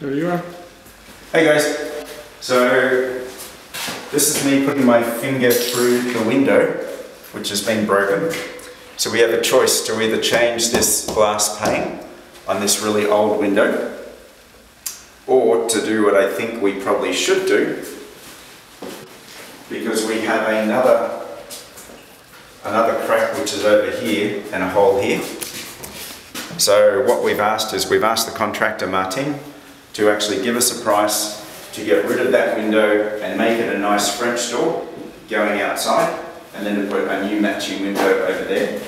There you are. Hey guys, so this is me putting my finger through the window, which has been broken. So we have a choice to either change this glass pane on this really old window, or to do what I think we probably should do, because we have another another crack which is over here and a hole here. So what we've asked is we've asked the contractor Martin to actually give us a price to get rid of that window and make it a nice French door going outside and then to put a new matching window over there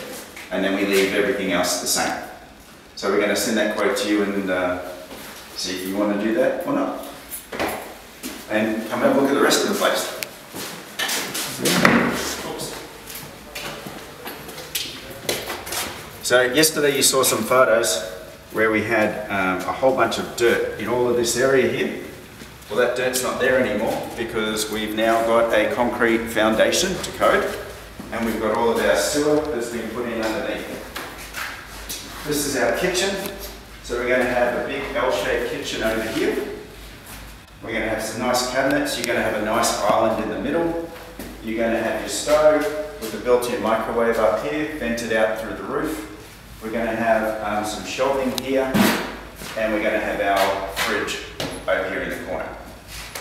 and then we leave everything else the same. So we're going to send that quote to you and uh, see if you want to do that or not. And come have a look at the rest of the place. So yesterday you saw some photos where we had um, a whole bunch of dirt in all of this area here. Well that dirt's not there anymore because we've now got a concrete foundation to code and we've got all of our sewer that's been put in underneath. This is our kitchen. So we're going to have a big L-shaped kitchen over here. We're going to have some nice cabinets. You're going to have a nice island in the middle. You're going to have your stove with a built-in microwave up here, vented out through the roof. We're going to have um, some shelving here, and we're going to have our fridge over here in the corner.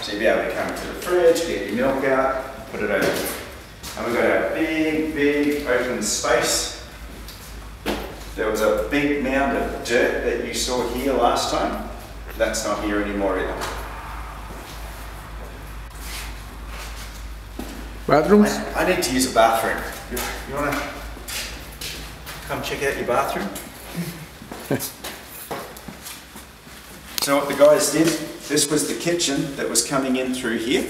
So you'll be able to come to the fridge, get your milk out, put it over here. And we've got our big, big open space. There was a big mound of dirt that you saw here last time. That's not here anymore either. Bathrooms? I, I need to use a bathroom. You, you want to come check out your bathroom? so what the guys did, this was the kitchen that was coming in through here.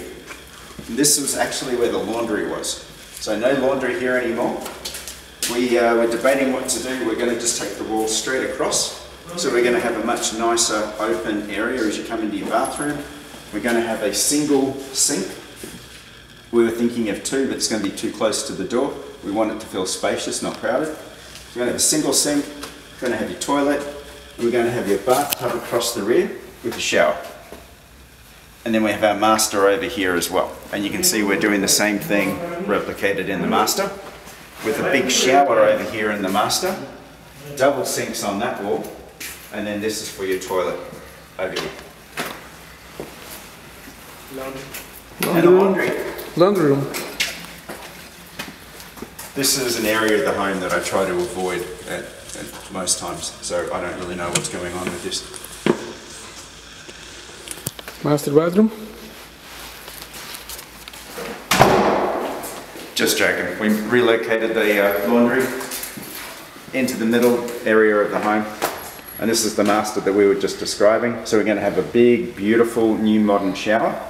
And this was actually where the laundry was. So no laundry here anymore. We uh, were debating what to do. We're going to just take the wall straight across. So we're going to have a much nicer open area as you come into your bathroom. We're going to have a single sink. We were thinking of two, but it's going to be too close to the door. We want it to feel spacious, not crowded. So we're going to have a single sink. We're going to have your toilet. We're going to have your bathtub across the rear with a shower. And then we have our master over here as well. And you can see we're doing the same thing replicated in the master with a big shower over here in the master, double sinks on that wall, and then this is for your toilet over here. And a laundry. Laundry room. This is an area of the home that I try to avoid at, at most times, so I don't really know what's going on with this. Master bathroom. Just joking. We relocated the uh, laundry into the middle area of the home. And this is the master that we were just describing. So we're going to have a big, beautiful, new modern shower.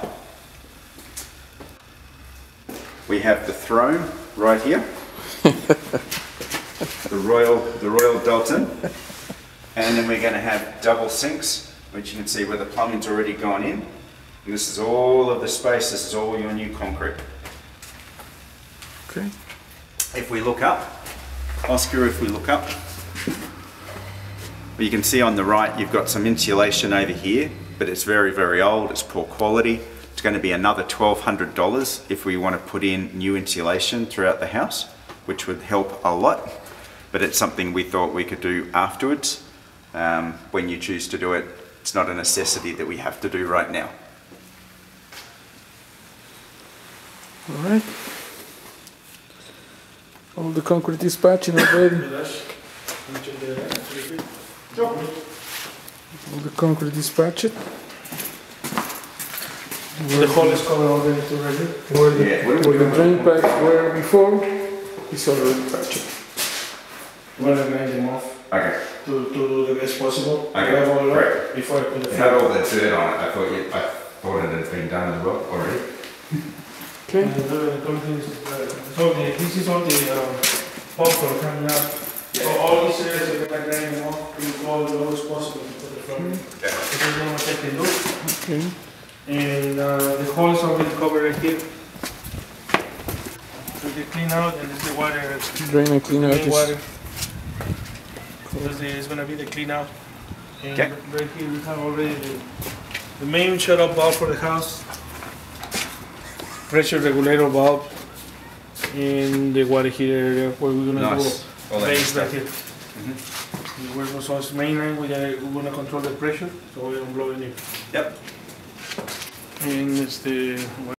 We have the throne right here. the Royal, the Royal Doulton. And then we're going to have double sinks, which you can see where the plumbing's already gone in. And this is all of the space. This is all your new concrete. Okay. If we look up, Oscar, if we look up, you can see on the right you've got some insulation over here, but it's very, very old, it's poor quality. It's going to be another $1,200 if we want to put in new insulation throughout the house, which would help a lot. But it's something we thought we could do afterwards. Um, when you choose to do it, it's not a necessity that we have to do right now. All right. All the concrete is patching already. All the concrete is patched. The hole is covered already already. Where the, Yeah, what we where the drain pipes were before, it's already patched. We're gonna grind them off Okay. to, to do the best possible. Okay, Grab all great. Before I put the It had all the dirt on it. I thought you, I thought it had been done as well already. Okay. And the, the concrete is, so the, this is all the, um, buffer coming up. So all these areas are gonna grind them off to go as low as possible for the front. Okay. This is gonna take a look. Okay. And, uh, the hole is already covered right here. So they clean out and this is the water, Drain and clean out main this. water. Because it's gonna be the clean out. And Okay. right here we have already the the main shut-off valve for the house, pressure regulator valve, and the water heater area where we're gonna Nice. go All that base right stuff. here. Mm-hmm. We're gonna, so it's mainline, we're gonna, we're gonna control the pressure, so we don't blow any. Yep. And it's the,